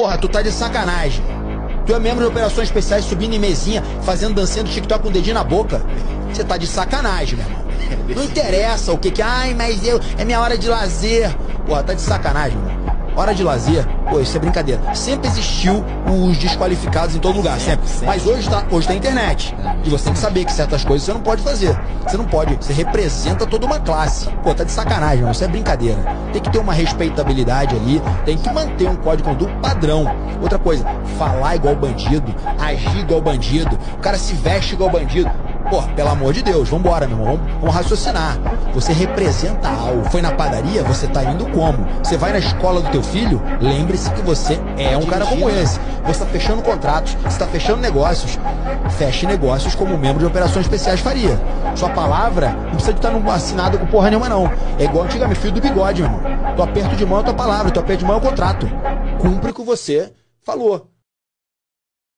Porra, tu tá de sacanagem. Tu é membro de operações especiais subindo em mesinha, fazendo dancinha do TikTok com o dedinho na boca. Você tá de sacanagem, meu irmão. Não interessa o que que. Ai, mas eu. É minha hora de lazer. Porra, tá de sacanagem, meu irmão. Hora de lazer, pô, isso é brincadeira. Sempre existiu os desqualificados em todo lugar, sempre. Mas hoje tá, hoje tá a internet. E você tem que saber que certas coisas você não pode fazer. Você não pode, você representa toda uma classe. Pô, tá de sacanagem, não, isso é brincadeira. Tem que ter uma respeitabilidade ali, tem que manter um código de conduta padrão. Outra coisa, falar igual bandido, agir igual bandido, o cara se veste igual bandido. Pô, pelo amor de Deus, vambora, meu irmão. Vamos, vamos raciocinar. Você representa algo. Foi na padaria, você tá indo como? Você vai na escola do teu filho? Lembre-se que você é um cara como esse. Você tá fechando contratos, você tá fechando negócios. Feche negócios como membro de operações especiais faria. Sua palavra não precisa de estar num assinado com porra nenhuma, não. É igual antigamente, filho do bigode, meu irmão. Tu aperto de mão é tua palavra, tu aperto de mão é o contrato. Cumpre o que você falou.